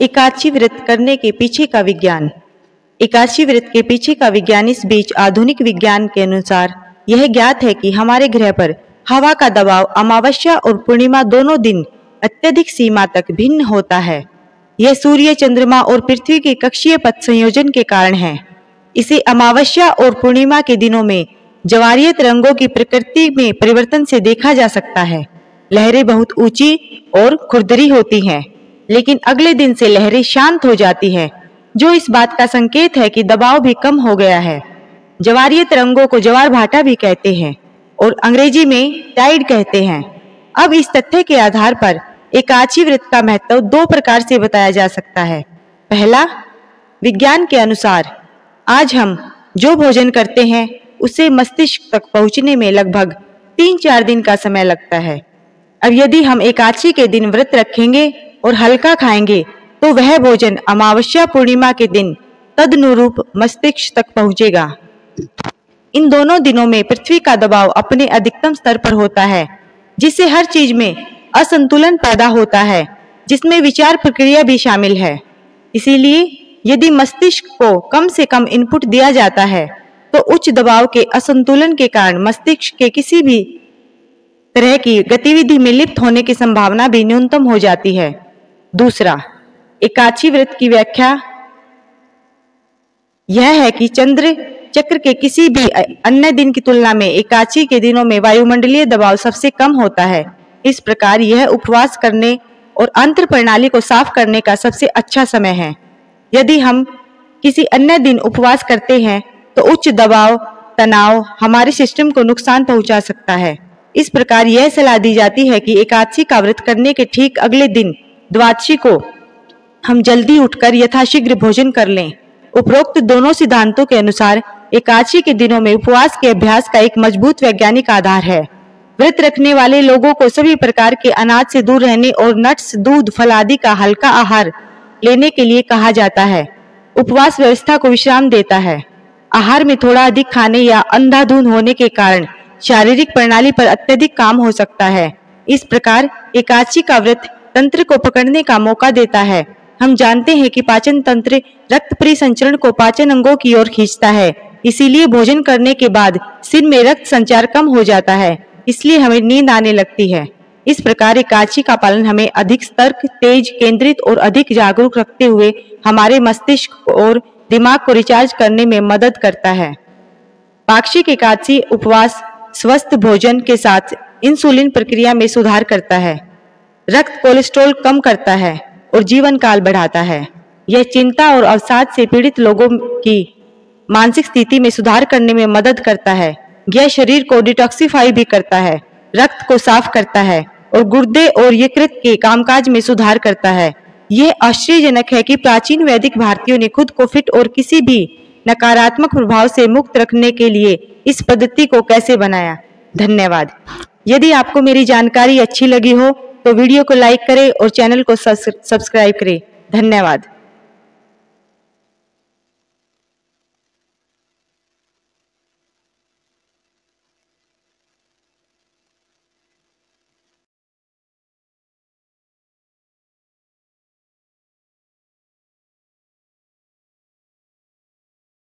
एकादशी व्रत करने के पीछे का विज्ञान। एकादशी व्रत के पीछे का विज्ञान इस बीच आधुनिक विज्ञान के अनुसार। यह ज्ञात है कि हमारे ग्रह पर हवा का दबाव अमावस्या और पूर्णिमा दोनों दिन अत्यधिक सीमा तक भिन्न होता है। यह सूर्य, चंद्रमा और पृथ्वी के कक्षीय पथ संयोजन के कारण है। इसे अमावस्या और पूर्णिमा के दिनों में जवारीय रंगों की प्रकृति में परिवर्तन से देखा जा सकता है। लहरें बहुत ऊँची और खुरदरी होती हैं। लेकिन अगले दिन से लहरें शांत हो जाती है, जो इस बात का संकेत है कि दबाव भी कम हो गया है। जवारीय तरंगों को जवार भाटा भी कहते हैं और अंग्रेज़ी में टाइड कहते हैं। अब इस तथ्य के आधार पर एकाची व्रत का महत्व दो प्रकार से बताया जा सकता है। पहला, विज्ञान के अनुसार, आज हम जो भोजन करते हैं, उसे मस्तिष्क तक पहुँचने में लगभग तीन चार दिन का समय लगता है। अब यदि हम एकादशी के दिन व्रत रखेंगे और हल्का खाएँगे तो वह भोजन अमावस्या पूर्णिमा के दिन तदनुरूप मस्तिष्क तक पहुंचेगा। इन दोनों दिनों में पृथ्वी का दबाव अपने अधिकतम स्तर पर होता है, जिससे हर चीज़ में असंतुलन पैदा होता है, जिसमें विचार प्रक्रिया भी शामिल है। इसीलिए यदि मस्तिष्क को कम से कम इनपुट दिया जाता है तो उच्च दबाव के असंतुलन के कारण मस्तिष्क के किसी भी तरह की गतिविधि में लिप्त होने की संभावना भी न्यूनतम हो जाती है। दूसरा एकाची व्रत की व्याख्या। यह है कि चंद्र चक्र के किसी भी अन्य दिन की तुलना में एकाची के दिनों में वायुमंडलीय दबाव सबसे कम होता है। इस प्रकार यह उपवास करने और अंतर प्रणाली को साफ़ करने का सबसे अच्छा समय है। यदि हम किसी अन्य दिन उपवास करते हैं तो उच्च दबाव, तनाव हमारे सिस्टम को नुकसान पहुँचा सकता है। इस प्रकार यह सलाह दी जाती है कि एकादशी का व्रत करने के ठीक अगले दिन द्वादशी को हम जल्दी उठकर यथाशीघ्र भोजन कर लें। उपरोक्त दोनों सिद्धांतों के अनुसार एकादशी के दिनों में उपवास के अभ्यास का एक मज़बूत वैज्ञानिक आधार है। व्रत रखने वाले लोगों को सभी प्रकार के अनाज से दूर रहने और नट्स, दूध, फल आदि का हल्का आहार लेने के लिए कहा जाता है। उपवास व्यवस्था को विश्राम देता है। आहार में थोड़ा अधिक खाने या अंधाधुंध होने के कारण शारीरिक प्रणाली पर अत्यधिक काम हो सकता है। इस प्रकार एकादशी का व्रत तंत्र को पकड़ने का मौका देता है। हम जानते हैं कि पाचन तंत्र रक्त परिसंचरण को पाचन अंगों की ओर खींचता है। इसीलिए भोजन करने के बाद सिर में रक्त संचार कम हो जाता है, इसलिए हमें नींद आने लगती है। इस प्रकार एकाची का पालन हमें अधिक सतर्क, तेज, केंद्रित और अधिक जागरूक रखते हुए हमारे मस्तिष्क और दिमाग को रिचार्ज करने में मदद करता है। पाक्षिक एकादशी उपवास, स्वस्थ भोजन के साथ इंसुलिन प्रक्रिया में सुधार करता है। रक्त कोलेस्ट्रॉल कम करता है और जीवन काल बढ़ाता है। यह चिंता और अवसाद से पीड़ित लोगों की मानसिक स्थिति में सुधार करने में मदद करता है। यह शरीर को डिटॉक्सिफाई भी करता है, रक्त को साफ़ करता है और गुर्दे और यकृत के कामकाज में सुधार करता है। यह आश्चर्यजनक है कि प्राचीन वैदिक भारतीयों ने खुद को फिट और किसी भी नकारात्मक प्रभाव से मुक्त रखने के लिए इस पद्धति को कैसे बनाया। धन्यवाद। यदि आपको मेरी जानकारी अच्छी लगी हो तो वीडियो को लाइक करें और चैनल को सब्सक्राइब करें। धन्यवाद।